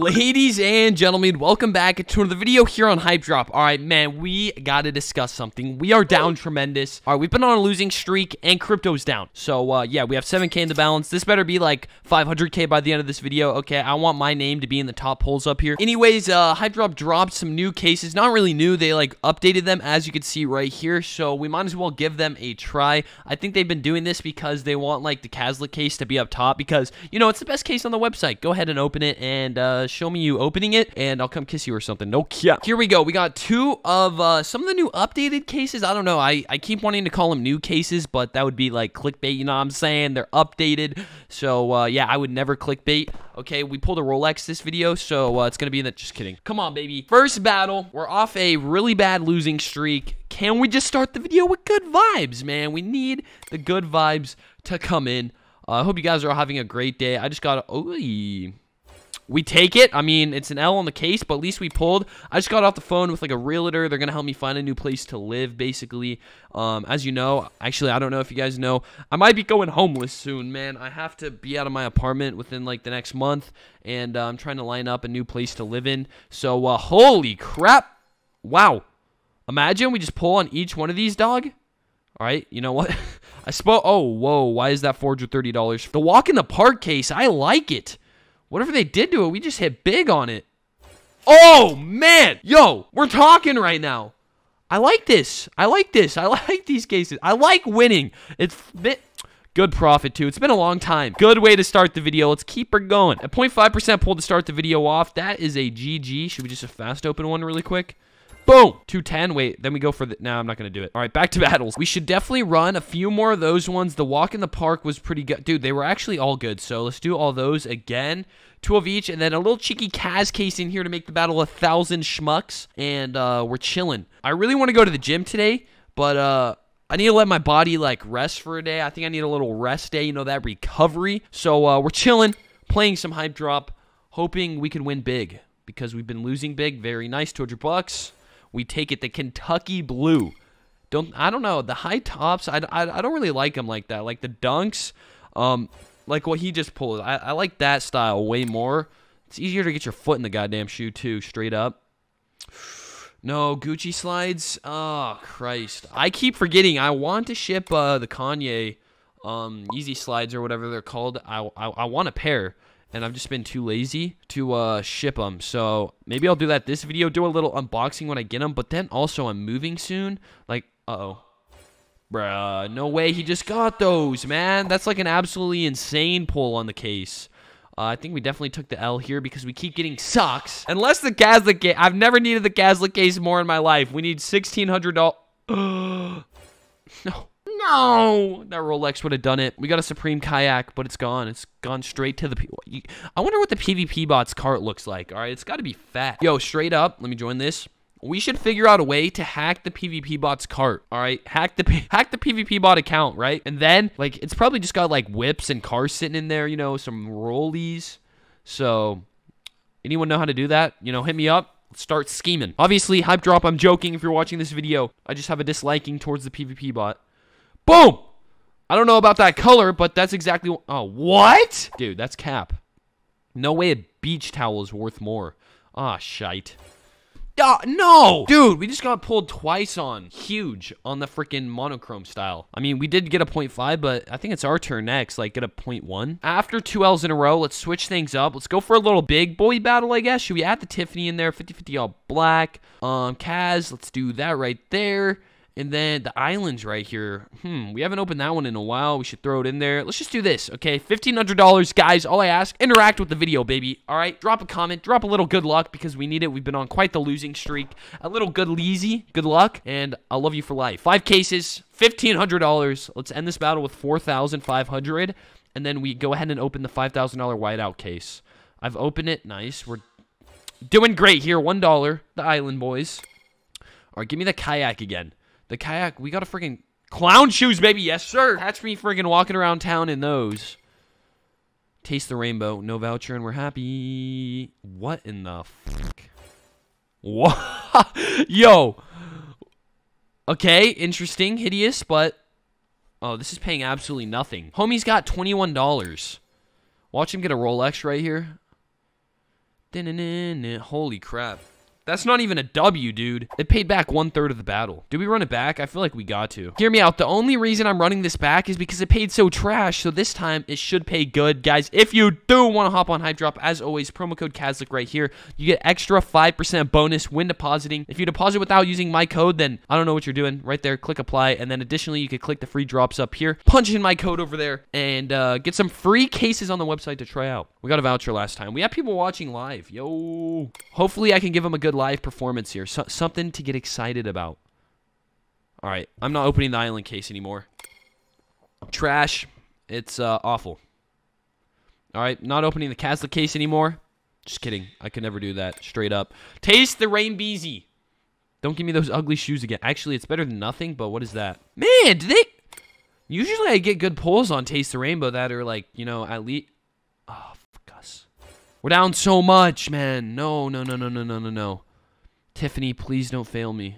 Ladies and gentlemen, welcome back to another video here on Hype Drop. All right, man, we got to discuss something. We are down tremendous. All right, we've been on a losing streak and crypto's down. So, uh, yeah, we have 7K in the balance. This better be like 500K by the end of this video. Okay, I want my name to be in the top polls up here. Anyways, uh, Hype Drop dropped some new cases. Not really new. They, like, updated them, as you can see right here. So, we might as well give them a try. I think they've been doing this because they want, like, the Kazlic case to be up top because, you know, it's the best case on the website. Go ahead and open it and, uh, show me you opening it, and I'll come kiss you or something. No yeah. Here we go. We got two of uh, some of the new updated cases. I don't know. I, I keep wanting to call them new cases, but that would be like clickbait. You know what I'm saying? They're updated. So, uh, yeah, I would never clickbait. Okay, we pulled a Rolex this video, so uh, it's going to be in the... Just kidding. Come on, baby. First battle. We're off a really bad losing streak. Can we just start the video with good vibes, man? We need the good vibes to come in. Uh, I hope you guys are all having a great day. I just got... Oh, we take it. I mean, it's an L on the case, but at least we pulled. I just got off the phone with like a realtor. They're gonna help me find a new place to live, basically. Um, as you know, actually, I don't know if you guys know, I might be going homeless soon, man. I have to be out of my apartment within like the next month, and uh, I'm trying to line up a new place to live in. So, uh, holy crap! Wow. Imagine we just pull on each one of these, dog. All right, you know what? I spoke. Oh, whoa! Why is that four hundred thirty dollars? The walk in the park case. I like it. Whatever they did to it, we just hit big on it. Oh, man. Yo, we're talking right now. I like this. I like this. I like these cases. I like winning. It's bit good profit too. It's been a long time. Good way to start the video. Let's keep her going. At 0.5% pull to start the video off. That is a GG. Should we just a fast open one really quick? Boom! 210. Wait, then we go for the... No, I'm not going to do it. All right, back to battles. We should definitely run a few more of those ones. The walk in the park was pretty good. Dude, they were actually all good. So let's do all those again. Two of each, and then a little cheeky Kaz case in here to make the battle a thousand schmucks. And uh, we're chilling. I really want to go to the gym today, but... uh. I need to let my body like rest for a day. I think I need a little rest day, you know, that recovery. So uh, we're chilling, playing some hype drop, hoping we can win big because we've been losing big. Very nice, 200 bucks we take it the Kentucky Blue. Don't I don't know the high tops. I, I, I don't really like them like that. Like the dunks, um, like what he just pulled. I, I like that style way more. It's easier to get your foot in the goddamn shoe too, straight up. No Gucci slides. Oh Christ! I keep forgetting. I want to ship uh, the Kanye um, Yeezy slides or whatever they're called. I I, I want a pair and I've just been too lazy to uh, ship them. So maybe I'll do that this video, do a little unboxing when I get them. But then also I'm moving soon. Like, uh-oh. Bruh, no way he just got those, man. That's like an absolutely insane pull on the case. Uh, I think we definitely took the L here because we keep getting socks. Unless the Kazlic case. I've never needed the Kazlic case more in my life. We need $1,600. no. No, that Rolex would have done it. We got a Supreme kayak, but it's gone. It's gone straight to the. I wonder what the PvP bot's cart looks like. All right, it's got to be fat. Yo, straight up, let me join this. We should figure out a way to hack the PvP bot's cart. All right, hack the hack the PvP bot account, right? And then like it's probably just got like whips and cars sitting in there, you know, some rollies. So, anyone know how to do that? You know, hit me up start scheming. Obviously, hype drop, I'm joking if you're watching this video. I just have a disliking towards the PvP bot. Boom! I don't know about that color, but that's exactly... Oh, what? Dude, that's cap. No way a beach towel is worth more. Ah, oh, shite. Uh, no! Dude, we just got pulled twice on. Huge on the freaking monochrome style. I mean, we did get a 0.5, but I think it's our turn next. Like, get a 0.1. After two L's in a row, let's switch things up. Let's go for a little big boy battle, I guess. Should we add the Tiffany in there? 50-50 all black. Um, Kaz, let's do that right there. And then the islands right here. Hmm, we haven't opened that one in a while. We should throw it in there. Let's just do this, okay? $1,500, guys. All I ask, interact with the video, baby. All right? Drop a comment. Drop a little good luck because we need it. We've been on quite the losing streak. A little good leasy. Good luck. And I'll love you for life. Five cases, $1,500. Let's end this battle with 4500 And then we go ahead and open the $5,000 whiteout case. I've opened it. Nice. We're doing great here. $1. The island boys. All right, give me the kayak again. The kayak, we got a freaking clown shoes, baby. Yes, sir. Catch me freaking walking around town in those. Taste the rainbow. No voucher, and we're happy. What in the fuck? What? Yo. Okay, interesting, hideous, but... Oh, this is paying absolutely nothing. Homie's got $21. Watch him get a Rolex right here. Holy crap. That's not even a W, dude. It paid back one third of the battle. Do we run it back? I feel like we got to. Hear me out. The only reason I'm running this back is because it paid so trash. So this time it should pay good. Guys, if you do want to hop on Hype Drop, as always, promo code Kazlic right here. You get extra 5% bonus when depositing. If you deposit without using my code, then I don't know what you're doing. Right there, click apply. And then additionally, you could click the free drops up here. Punch in my code over there and uh, get some free cases on the website to try out. We got a voucher last time. We have people watching live. Yo. Hopefully I can give them a good good live performance here. So, something to get excited about. All right, I'm not opening the island case anymore. Trash. It's uh, awful. All right, not opening the Castle case anymore. Just kidding. I could never do that. Straight up. Taste the Rain Beezy. Don't give me those ugly shoes again. Actually, it's better than nothing, but what is that? Man, do they... Usually I get good pulls on Taste the Rainbow that are like, you know, at least... Oh. We're down so much, man. No, no, no, no, no, no, no, no. Tiffany, please don't fail me.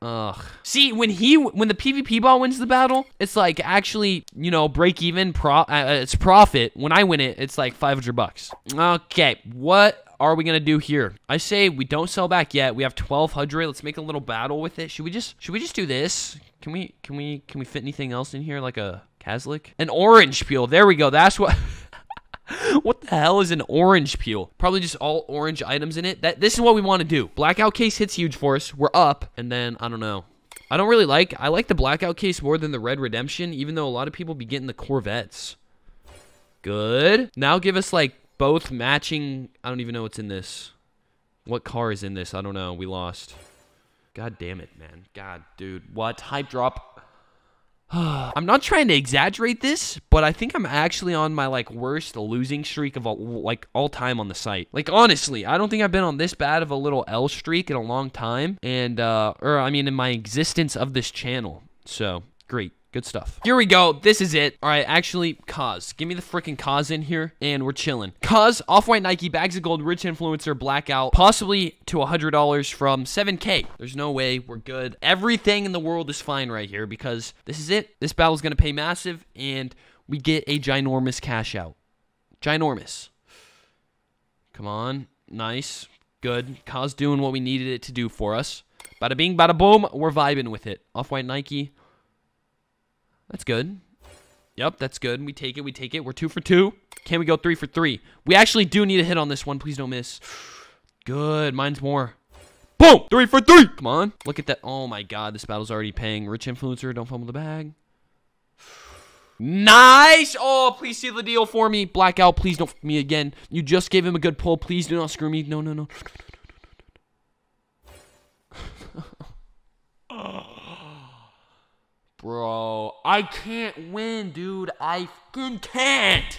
Ugh. See, when he when the PvP ball wins the battle, it's like actually, you know, break even pro uh, uh it's profit. When I win it, it's like 500 bucks. Okay, what are we to do here? I say we don't sell back yet. We have 1200. Let's make a little battle with it. Should we just should we just do this? Can we can we can we fit anything else in here like a Kazlic? An orange peel. There we go. That's what what the hell is an orange peel? Probably just all orange items in it. That This is what we want to do. Blackout case hits huge for us. We're up. And then, I don't know. I don't really like, I like the blackout case more than the red redemption, even though a lot of people be getting the Corvettes. Good. Now give us like both matching, I don't even know what's in this. What car is in this? I don't know. We lost. God damn it, man. God, dude. What? Hype drop. I'm not trying to exaggerate this, but I think I'm actually on my like worst losing streak of all, like all time on the site. Like honestly, I don't think I've been on this bad of a little L streak in a long time, and uh, or I mean in my existence of this channel. So great. Good stuff. Here we go. This is it. All right, actually, Kaz. Give me the freaking Kaz in here, and we're chilling. Kaz, Off-White Nike, Bags of Gold, Rich Influencer, Blackout, possibly to $100 from 7K. There's no way. We're good. Everything in the world is fine right here because this is it. This battle is going to pay massive, and we get a ginormous cash out. Ginormous. Come on. Nice. Good. Kaz doing what we needed it to do for us. Bada bing, bada boom. We're vibing with it. Off-White Nike. That's good. Yep, that's good. We take it. We take it. We're two for two. Can we go three for three? We actually do need a hit on this one. Please don't miss. Good. Mine's more. Boom! Three for three! Come on. Look at that. Oh, my God. This battle's already paying. Rich Influencer, don't fumble the bag. Nice! Oh, please see the deal for me. Blackout, please don't me again. You just gave him a good pull. Please do not screw me. No, no, no. Bro, I can't win, dude. I fucking can't.